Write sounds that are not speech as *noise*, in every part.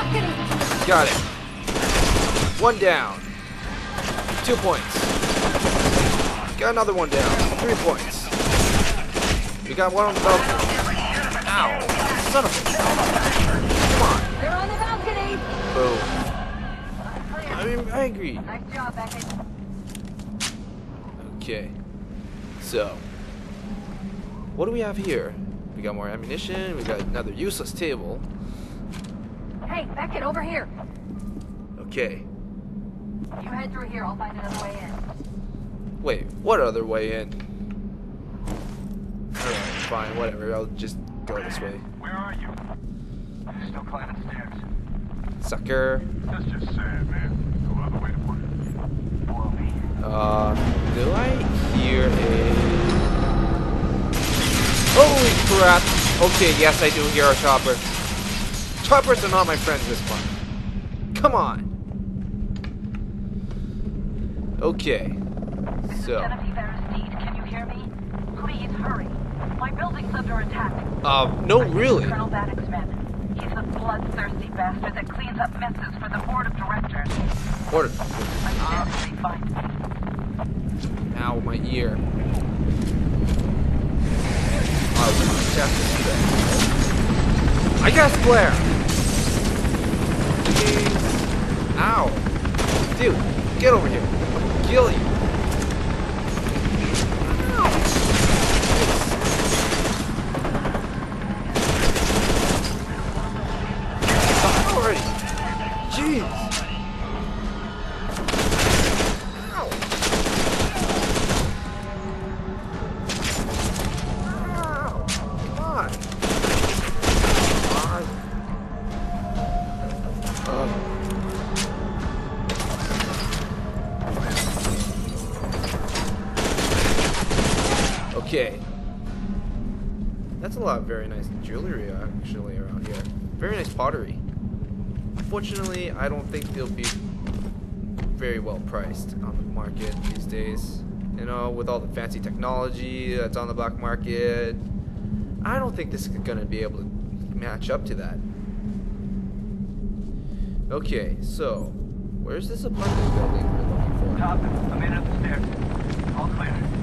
Got it. One down. Two points. Got another one down. Three points. We got one on the balcony. Ow. Son of a... Come on. They're on the balcony. Boom. I'm angry. Nice job, Becket. Okay. So, what do we have here? We got more ammunition. We got another useless table. Hey, Becket, over here. Okay. You head through here. I'll find another way in. Wait, what other way in? Alright, fine, whatever. I'll just go this way. Where are you? Still climbing stairs. Sucker. That's just sad, man. No other way to put it. Follow me. Uh, do I hear a... Holy crap! Okay, yes, I do hear a chopper. Choppers are not my friends this month. Come on! Okay. So, Can you hear me? Please hurry. My building's under attack. no, really. Colonel Vanek's men. He's the bloodthirsty bastard that cleans up messes for the board of directors. If they find ow, my ear. I got! Jeez. Ow. Dude, get over here. I'll kill you. Jeez. Okay. That's a lot of very nice jewelry actually around here. Very nice pottery. Unfortunately, I don't think they'll be very well priced on the market these days. You know, with all the fancy technology that's on the black market, I don't think this is gonna be able to match up to that. Okay, so where's this apartment building we're looking for? Top, I made it up the stairs. All clear.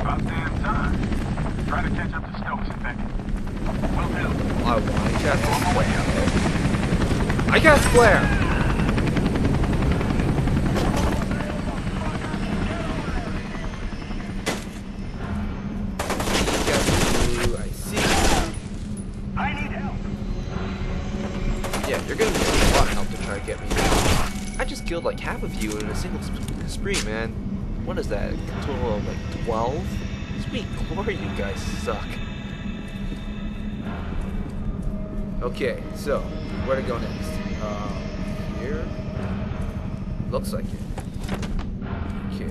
About damn time. Try to catch up to Stokes and Becket. Will do. I want to On my way up. I cast flare. Cast I see. I need help. Yeah, you're gonna need a lot of help to try to get me. I just killed like half of you in a single sp- spree, man. What is that? A total of like 12? Sweet glory, you guys suck. Okay, so, where to go next? Um, here? Looks like it. Okay.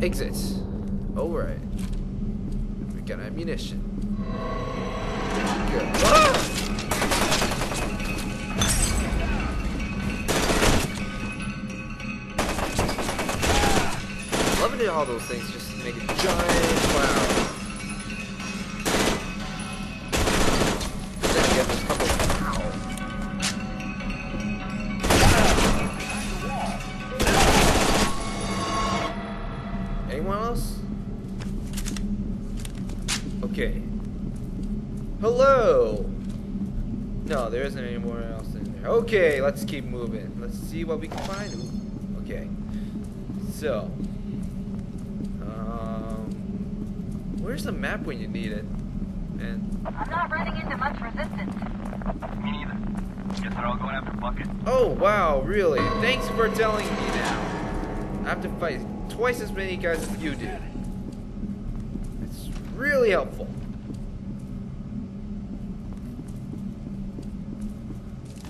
Exit. Alright. We got ammunition. Good. Ah! It all those things just make a giant cloud. Then you this couple ow. Anyone else? Okay. Hello! No, there isn't anyone else in there. Okay, let's keep moving. Let's see what we can find. Ooh, okay. So. Um. Where's the map when you need it? And. I'm not running into much resistance. Me neither. Guess they're all going after Becket. Oh, wow, really? Thanks for telling me now. I have to fight twice as many guys as you do. It's really helpful.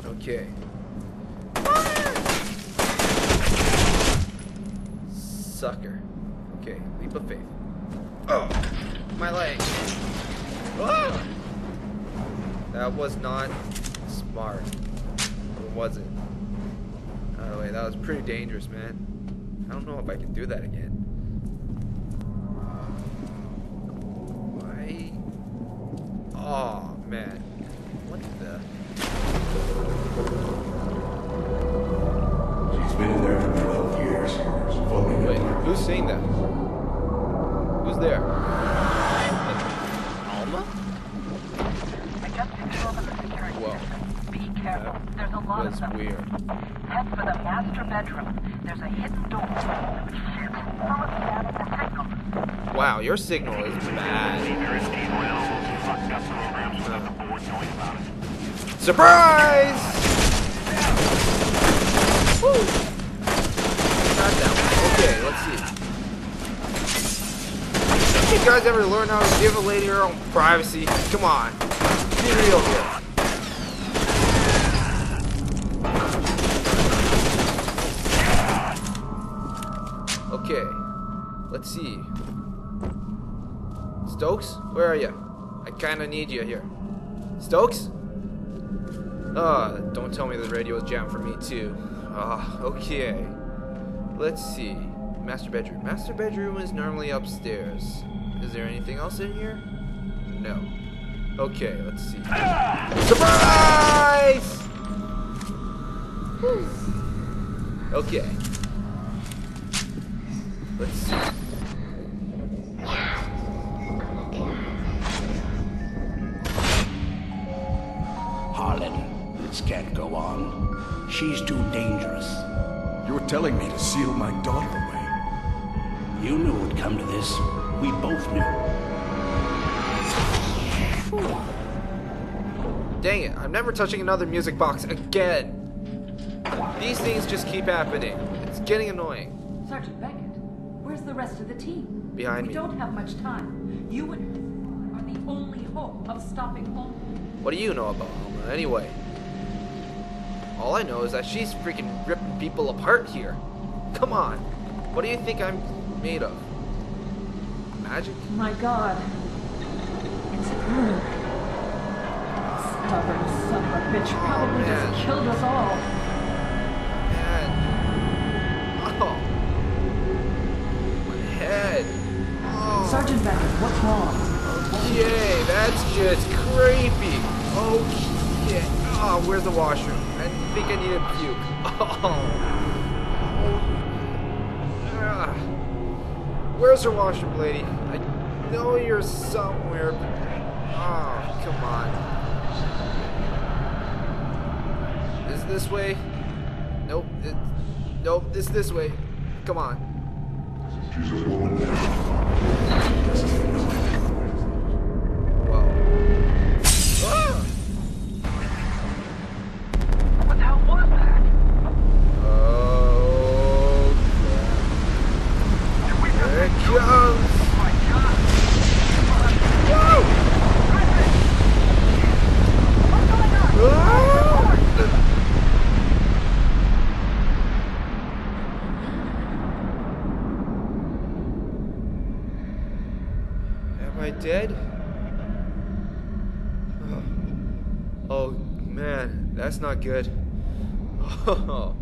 Okay. Sucker. Okay, leap of faith. Oh, my leg. Ah! That was not smart. Or was it? By the way, that was pretty dangerous, man. I don't know if I can do that again. Why? Oh man. What the? She's been in there for 12 years. Wait, who's saying that? Who's there? Alma? I just installed the security Whoa. system. Be careful. There's of them. weird. Head for the master bedroom. There's a hidden door. Shit. Someone's jamming the signal. Wow, your signal is bad. Surprise! Woo! Got that one. Okay, let's see. You guys ever learn how to give a lady her own privacy? Come on. Be real here. Stokes, where are you? I kinda need you here. Stokes? Ah, don't tell me the radio is jammed for me too. Ah, okay. Let's see. Master bedroom. Master bedroom is normally upstairs. Is there anything else in here? No. Okay, let's see. Surprise! Okay. Let's see. She's too dangerous. You're telling me to seal my daughter away. You knew it would come to this. We both knew. Dang it, I'm never touching another music box again. These things just keep happening. It's getting annoying. Sergeant Becket, where's the rest of the team? Behind we me. don't have much time. You and are the only hope of stopping Holmes. What do you know about Alma anyway? All I know is that she's freaking ripping people apart here. Come on. What do you think I'm made of? Magic? My God. It's a her. Stubborn son of a bitch probably man. just killed us all. Man. Oh. My head. Oh. Sergeant Becket, what's wrong? Okay, that's just creepy. Okay. Oh, where's the washroom? I think I need a puke. *laughs* Oh. Ah. Where's the washroom, lady? I know you're somewhere. Oh, come on. Is this way? Nope. It, nope. It's this way. Come on. Not good. *laughs* Oh,